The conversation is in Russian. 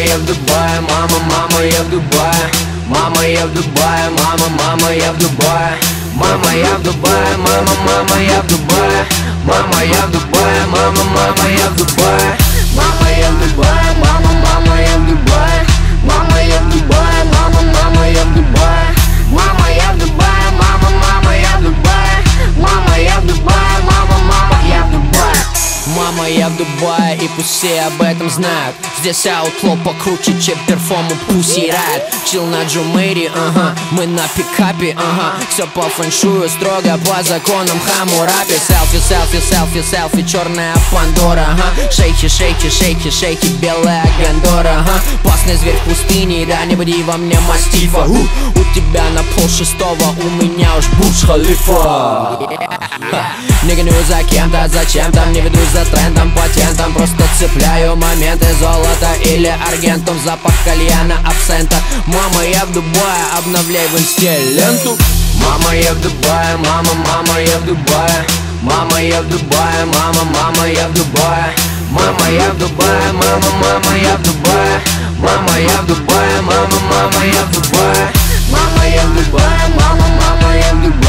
я в Дубае, мама, мама, я в Дубае. Мама, я в Дубае, мама, мама, я в Дубае. Мама, я в Дубае, мама, мама, я в Дубае. Мама, я в Дубае, мама, мама, я в Дубае и пусть все об этом знают. Здесь аутло покруче, чем перформу Pussy Riot Чил на Джумэри, ага, мы на пикапе, ага. Все по фэншую, строго по законам Хамурапи Селфи, селфи, селфи, селфи, черная Пандора, ага. Шейки, шейки, шейки, шейки, белая Гандора, ага. Пасный зверь в пустыне, да не буди во мне мастифа. У, у тебя на шестого, у меня уж Бурдж Халифа. Не гоню за кем-то, зачем-то Не веду за трендом, патентом Просто цепляю моменты Золото или аргентум Запах кальяна, абсента. Мама, я в Дубае Обновляй в инсте ленту. Мама, я в Дубае, мама, мама, я в Дубае. Мама, я в Дубае, мама, мама, я в Дубае. Мама, я в Дубае, мама, мама, я в Дубае. Мама, я в Дубае, мама, мама, я в Дубае Мама, я в Дубае, мама, мама, я в Дубае